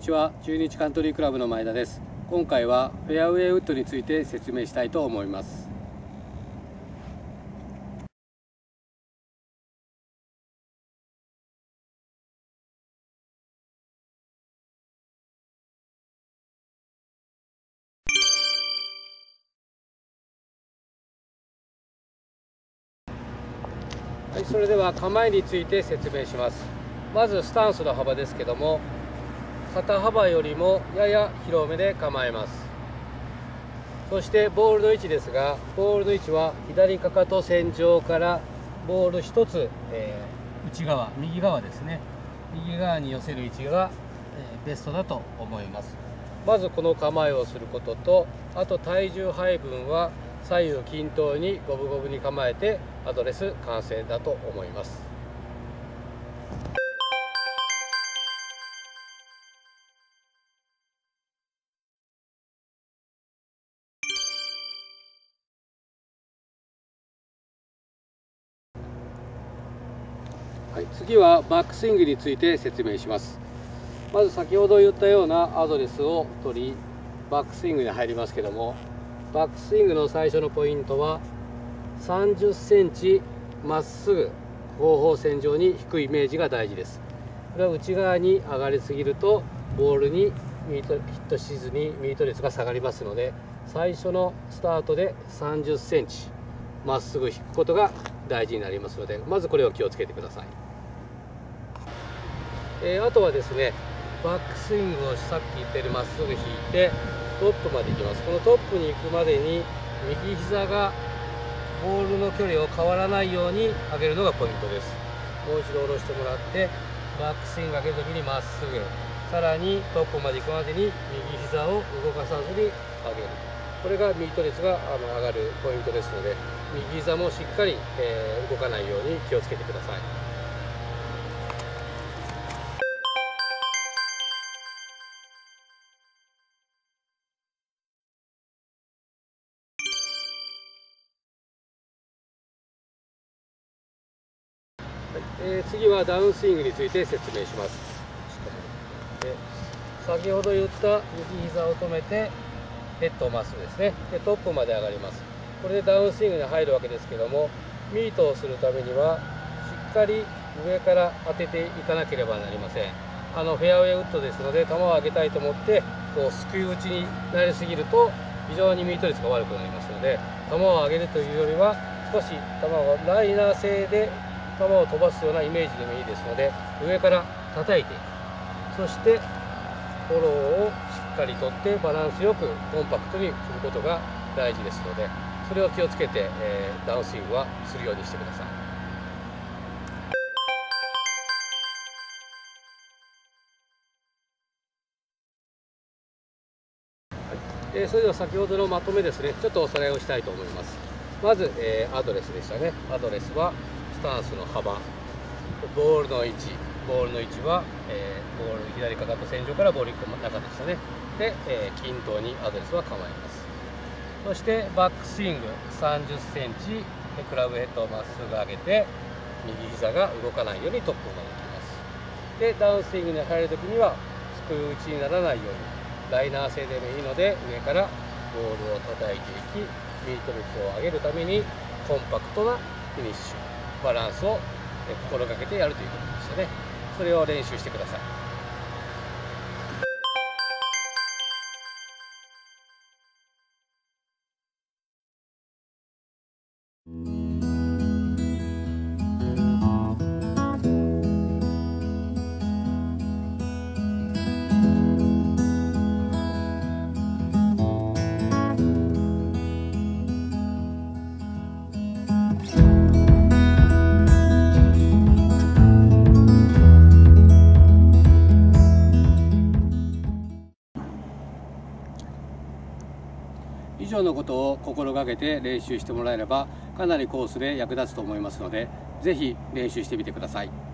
にちは。中日カントリークラブの前田です。今回はフェアウェイウッドについて説明したいと思います。はい、それでは構えについて説明します。まずスタンスの幅ですけども肩幅よりもやや広めで構えます。そしてボールの位置ですがボールの位置は左かかと線上からボール1つ、えー、内側右側ですね。右側に寄せる位置が、えー、ベストだと思います。まずこの構えをすることとあと体重配分は左右均等に五分五分に構えてアドレス完成だと思います。い、次はバックスイングについて説明します。まず先ほど言ったようなアドレスを取りバックスイングに入りますけどもバックスイングの最初のポイントは30センチまっすぐ後方線上に引くイメージが大事です。これは内側に上がりすぎるとボールにミートヒットしずにミート率が下がりますので最初のスタートで30センチまっすぐ引くことが大事になりますのでまずこれを気をつけてください、えー、あとはですねバックスイングをさっき言ったようにまっすぐ引いてトップまで行きます。このトップに行くまでに右膝がボールの距離を変わらないように上げるのがポイントです。もう一度下ろしてもらってバックスイング上げるときにまっすぐ。さらにトップまで行くまでに右膝を動かさずに上げる。これがミート率があの上がるポイントですので右膝もしっかり、え、動かないように気をつけてください。えー、次はダウンスイングについて説明します。先ほど言った右膝を止めてヘッドをまっすぐですね。でトップまで上がります。これでダウンスイングに入るわけですけどもミートをするためにはしっかり上から当てていかなければなりません。あのフェアウェイウッドですので球を上げたいと思ってこうすくい打ちになりすぎると非常にミート率が悪くなりますので球を上げるというよりは少し球をライナー性でを飛ばすようなイメージでもいいですので上から叩いていくそしてフォローをしっかりとってバランスよくコンパクトに振ることが大事ですのでそれを気をつけて、えー、ダウンスイングはするようにしてください。えー、それでは先ほどのまとめですね。ちょっとおさらいをしたいと思います。まず、えー、アドレスでしたね。アドレスはタンスの幅。ボールの位置。ボールの位置は、えー、ボール左かかと線上からボール1個の中でしたね。で、えー、均等にアドレスは構えますそしてバックスイング。3 0センチ。でクラブヘッドをまっすぐ上げて右膝が動かないようにトップを守っています。でダウンスイングに入るときにはすくう打ちにならないようにライナー性でもいいので上からボールを叩いていきミート率を上げるためにコンパクトなフィニッシュ。バランスを心がけてやるということでしたね。それを練習してください。以上のことを心がけて練習してもらえればかなりコースで役立つと思いますので是非練習してみてください。